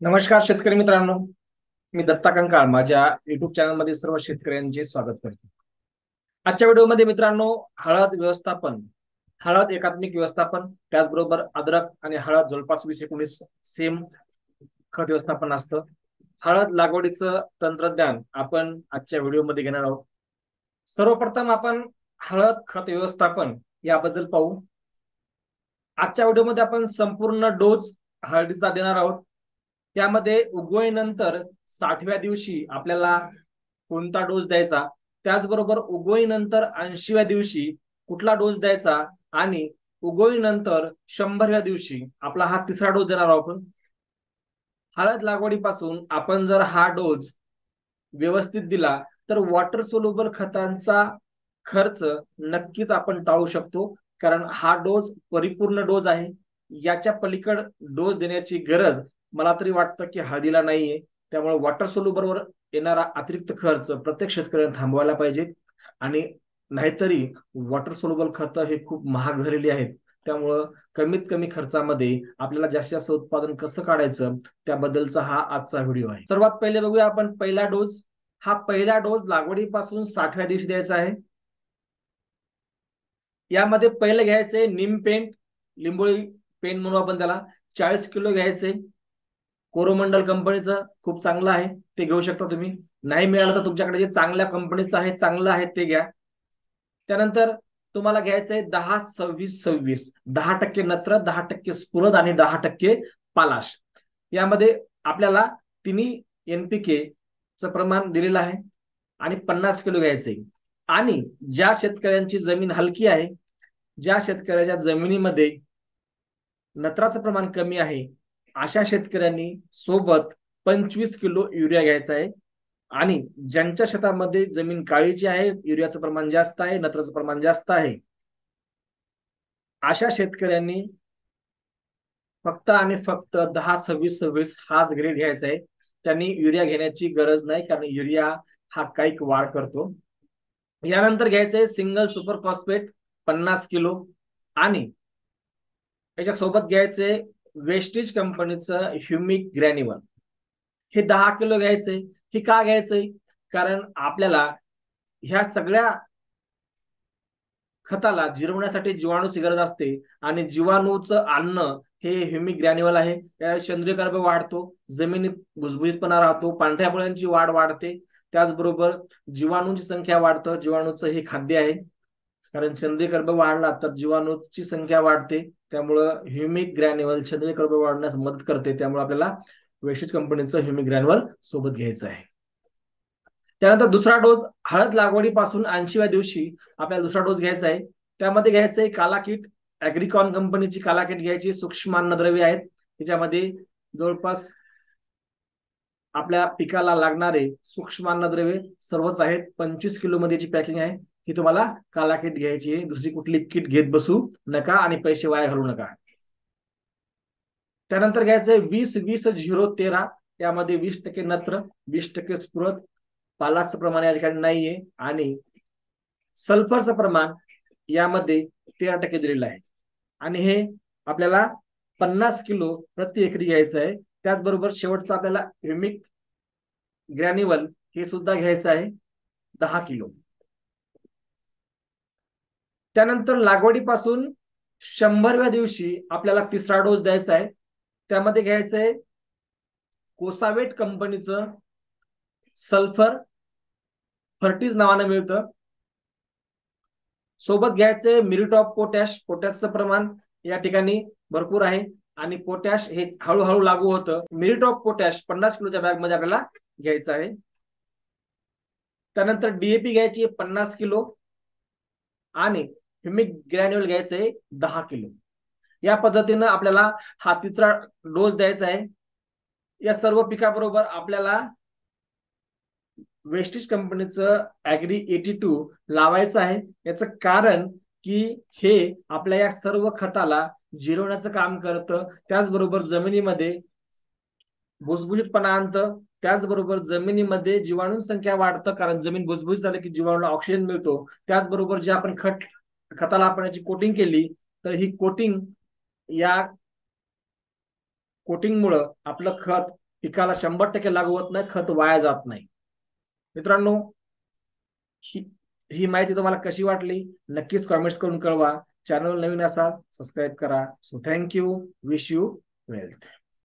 नमस्कार शेतकरी मित्रांनो. मी दत्ता कंकाळ माझ्या युट्यूब चॅनलमध्ये सर्व शेतकऱ्यांचे स्वागत करतो. आजच्या व्हिडिओमध्ये मित्रांनो हळद व्यवस्थापन हळद एकात्मिक व्यवस्थापन त्याचबरोबर अद्रक आणि हळद जवळपास वीस एकोणीस सेम खत व्यवस्थापन असतं. हळद लागवडीचं तंत्रज्ञान आपण आजच्या व्हिडिओमध्ये घेणार आहोत. सर्वप्रथम आपण हळद खत व्यवस्थापन याबद्दल पाहू. आजच्या व्हिडिओमध्ये आपण संपूर्ण डोस हळदीचा देणार आहोत. त्यामध्ये उगवणीनंतर साठव्या दिवशी आपल्याला कोणता डोस द्यायचा? त्याचबरोबर उगवणीनंतर ऐंशीव्या दिवशी कुठला डोस द्यायचा? आणि उगवणीनंतर शंभरव्या दिवशी आपला हा तिसरा डोस देणार आहोत आपण. हळद लागवडीपासून आपण जर हा डोस व्यवस्थित दिला तर वॉटर सोल्युबल खतांचा खर्च नक्कीच आपण टाळू शकतो. कारण हा डोस परिपूर्ण डोस आहे. याच्या पलीकड डोस देण्याची गरज मला तरी वाटतं की हळदीला नाहीये. त्यामुळे वॉटर सोलू बरोबर येणारा अतिरिक्त खर्च प्रत्येक शेतकऱ्याने थांबवायला पाहिजे. आणि नाहीतरी वॉटर सोलुबल खतं हे खूप महाग झालेली आहेत. त्यामुळं कमीत कमी खर्चामध्ये आपल्याला जास्तीत जास्त उत्पादन कसं काढायचं त्याबद्दलचा हा आजचा व्हिडिओ आहे. सर्वात पहिले बघूया आपण पहिला डोस हा पहिला डोस लागवडीपासून साठव्या दिवशी द्यायचा आहे. यामध्ये पहिलं घ्यायचंय निम पेंट लिंबोळी पेंट म्हणून आपण त्याला. चाळीस किलो घ्यायचे कोरोमंडल कंपनीचं खूप चांगलं आहे ते घेऊ शकता तुम्ही. नाही मिळालं तर तुमच्याकडे जे चांगल्या कंपनीचं आहे चांगलं आहे ते घ्या. त्यानंतर तुम्हाला घ्यायचंय दहा सव्वीस सव्वीस. दहा टक्के नत्र दहा टक्के स्फुरद आणि दहा टक्के पालाश. यामध्ये आपल्याला तिन्ही एनपीके च प्रमाण दिलेलं आहे आणि पन्नास किलो घ्यायचे आणि ज्या शेतकऱ्यांची जमीन हलकी आहे ज्या शेतकऱ्याच्या जमिनीमध्ये नत्राचं प्रमाण कमी आहे अशा शेतकऱ्यांनी सोबत पंचवीस किलो युरिया घ्यायचा आहे. आणि ज्यांच्या शेतामध्ये जमीन काळीची आहे युरियाचं प्रमाण जास्त आहे नत्राचं प्रमाण जास्त आहे. अशा शेतकऱ्यांनी फक्त आणि फक्त दहा सव्वीस सव्वीस हाच ग्रेड घ्यायचा आहे. त्यांनी युरिया घेण्याची गरज नाही कारण युरिया हा काही वाढ करतो. यानंतर घ्यायचंय सिंगल सुपर फॉस्फेट पन्नास किलो. आणि याच्यासोबत घ्यायचंय वेस्टेज कंपनीचं ह्युमिक ग्रॅन्युअल. हे दहा किलो घ्यायचंय हे का घ्यायचंय? कारण आपल्याला ह्या सगळ्या खताला जिरवण्यासाठी जीवाणूची गरज असते आणि जीवाणूचं अन्न हे ह्युमिक ग्रॅन्युअल आहे. सेंद्रिय कर्ब वाढतो जमिनीत भुसभुजीतपणा राहतो पांढऱ्या मुळ्यांची वाढ वाढते. त्याचबरोबर जीवाणूंची संख्या वाढतं जीवाणूचं हे खाद्य आहे. कारण सेंद्रिय कर्ब वाढला तर जीवाणूची संख्या वाढते. त्यामुळं ह्युमिक ग्रॅन्युअल सेंद्रिय कर्ब वाढण्यास मदत करते. त्यामुळे आपल्याला वेशेज कंपनीचं ह्युमिक ग्रॅन्युअल सोबत घ्यायचं आहे. त्यानंतर दुसरा डोस हळद लागवडीपासून ऐंशीव्या दिवशी आपल्याला दुसरा डोस घ्यायचा आहे. त्यामध्ये घ्यायचं आहे काला किट अॅग्रिकॉन कंपनीची काला किट घ्यायची. सूक्ष्म अन्नद्रव्य आहेत. त्याच्यामध्ये जवळपास आपल्या पिकाला लागणारे सूक्ष्म अन्नद्रव्य सर्वच आहेत. पंचवीस किलो मध्ये पॅकिंग आहे. ही तुम्हाला काला किट घ्यायची आहे. दुसरी कुठली किट घेत बसू नका आणि पैसे वाया घालू नका. त्यानंतर घ्यायचंय वीस वीस झिरो तेरा. यामध्ये वीस टक्के नत्र वीस टक्के स्फुरत. पालाचं प्रमाण या ठिकाणी नाहीये. आणि सल्फरचं प्रमाण यामध्ये तेरा टक्के दिलेलं आहे. आणि हे आपल्याला पन्नास किलो प्रति एकरी घ्यायचं आहे. त्याचबरोबर शेवटचं आपल्याला ह्युमिक ग्रॅन्युअल हे सुद्धा घ्यायचं आहे दहा किलो. त्यानंतर लागवडीपासून शंभरव्या दिवशी आपल्याला तिसरा डोस द्यायचा आहे. त्यामध्ये घ्यायचं आहे कोसावेट कंपनीचं सल्फर फर्टीज नावानं मिळतं. सोबत घ्यायचंय मिरिटॉप पोटॅश पोटॅशचं प्रमाण या ठिकाणी भरपूर आहे. आणि पोटॅश हे हळूहळू लागू होतं. मिरिटॉप पोटॅश पन्नास किलोच्या बॅगमध्ये आपल्याला घ्यायचं आहे. त्यानंतर डीएपी घ्यायची पन्नास किलो. आणि ह्युमिक ग्रॅन्युअल घ्यायचं आहे दहा किलो. या पद्धतीनं आपल्याला हा तिसरा डोस द्यायचा आहे. या सर्व पिकाबरोबर आपल्याला वेस्टेज कंपनीचं ऍग्री एटी टू लावायचं आहे. याचं कारण की हे आपल्या या सर्व खताला जिरवण्याचं काम करतं. त्याचबरोबर जमिनीमध्ये भुसभुजीतपणा आणतं. त्याचबरोबर जमिनीमध्ये जीवाणूंसंख्या वाढतं. कारण जमीन भुसभुजीत झाली की जीवाणूला ऑक्सिजन मिळतो. त्याचबरोबर जे आपण खत खताला आपण याची कोटिंग केली तर ही कोटिंग या कोटिंगमुळं आपलं खत पिकाला शंभर टक्के लागू होत नाही खत वाया जात नाही. मित्रांनो ही ही माहिती तुम्हाला कशी वाटली? नक्कीच कॉमेंट्स करून कळवा. चॅनल नवीन असाल सबस्क्राईब करा. So thank you wish you wealth